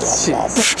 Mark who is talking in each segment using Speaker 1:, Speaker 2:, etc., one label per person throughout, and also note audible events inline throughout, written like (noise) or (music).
Speaker 1: Shit.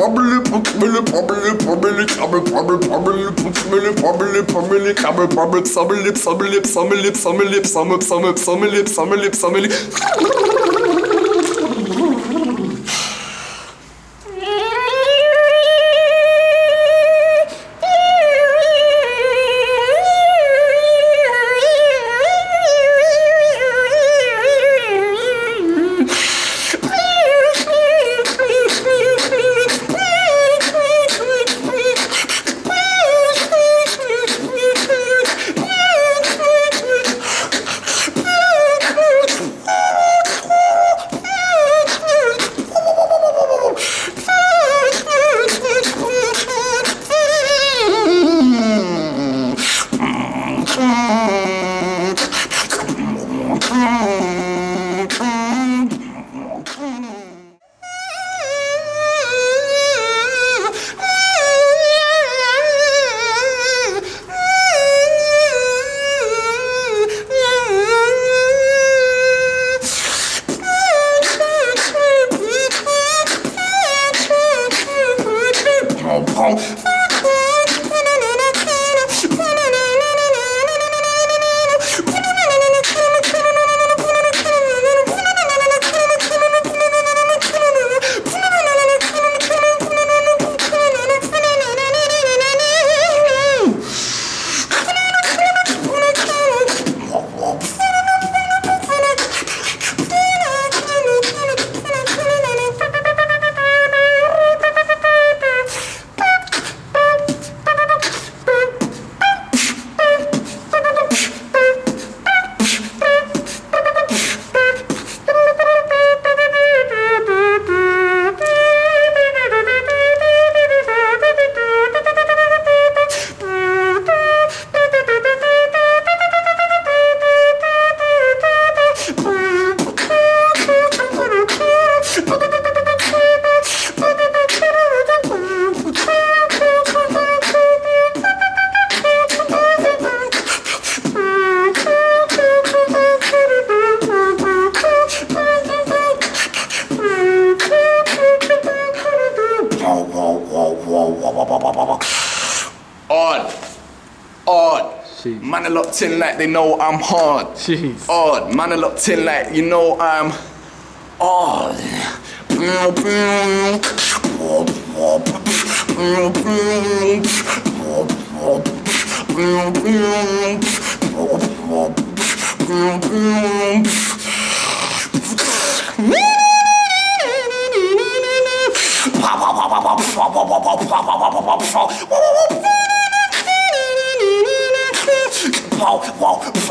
Speaker 1: ფაბლი ფუტმელი ფაბლი ფაბლი კაბე ფაბლი ფაბლი ფუტმელი ფაბლი ფაბლი კაბე ფაბლი ფაბლი ფაბლი ფაბლი ფაბლი ფაბლი ფაბლი ფაბლი ფაბლი ფაბლი
Speaker 2: Oh.
Speaker 1: are locked in like they know I'm hard. Jeez. Odd. Man are locked in like you know I'm odd.
Speaker 2: Wow, wow, wow.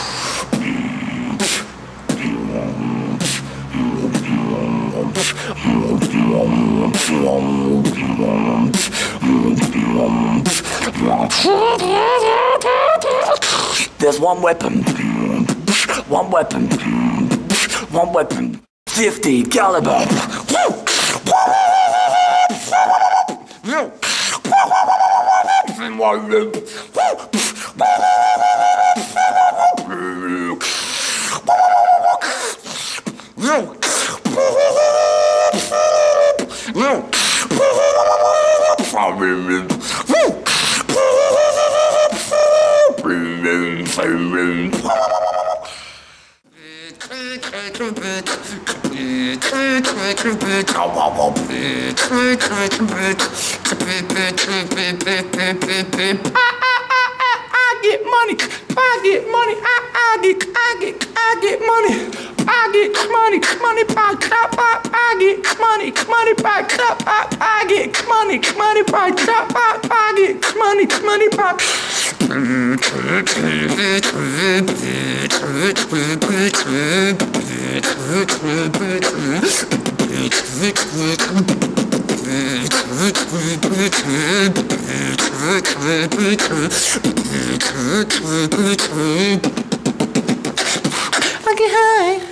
Speaker 2: There's one weapon. One weapon. One weapon. 50 caliber.
Speaker 1: I get money, I get money, I, I get, I get, I get money, Get money, money I get money, money I get money, money I get money, money back. I (laughs) get high,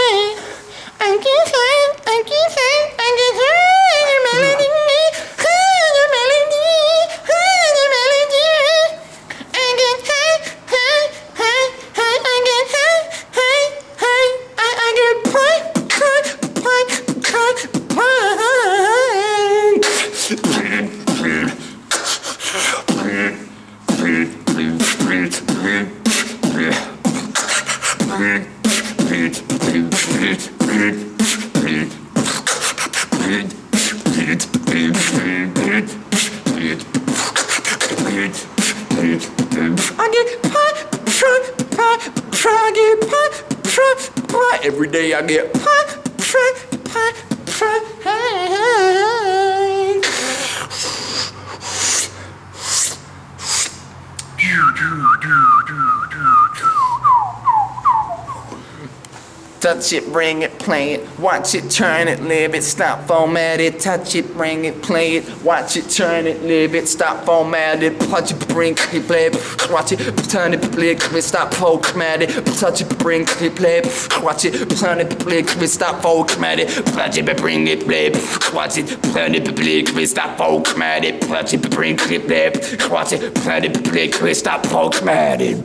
Speaker 1: Every day I get Touch it, bring it, play it, watch it, turn it, live it, stop, format it, touch it, bring it, play it, watch it, turn it, live it, stop, format it, touch it, bring it, play it, watch it, turn it, play it, stop, format it, touch it, bring it, play it, watch it, turn it, play it, stop, format it, touch it, bring it, play it, watch it, turn it, play it, stop, format it, touch it, bring it, play it, watch it, turn it, play it, stop, format it.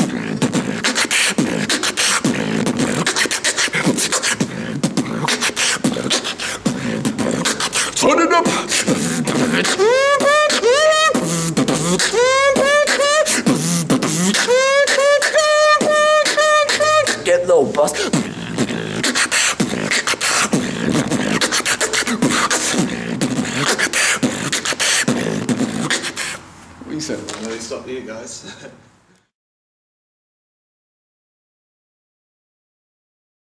Speaker 1: Turn it up. Get low, boss. What you said?
Speaker 3: No, stop here, guys. (laughs)